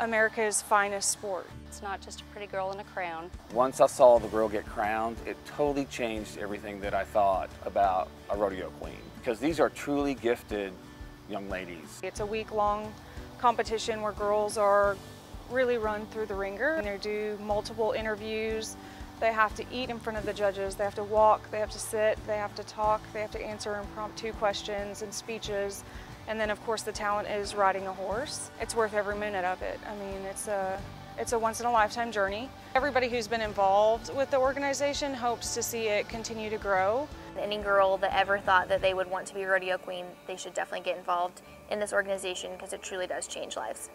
America's finest sport. It's not just a pretty girl in a crown. Once I saw the girl get crowned, it totally changed everything that I thought about a rodeo queen. Because these are truly gifted young ladies. It's a week-long competition where girls are really run through the ringer and they do multiple interviews. They have to eat in front of the judges, they have to walk, they have to sit, they have to talk, they have to answer impromptu questions and speeches. And then of course the talent is riding a horse. It's worth every minute of it. I mean, it's a, it's a once in a lifetime journey. Everybody who's been involved with the organization hopes to see it continue to grow. Any girl that ever thought that they would want to be rodeo queen, they should definitely get involved in this organization because it truly does change lives.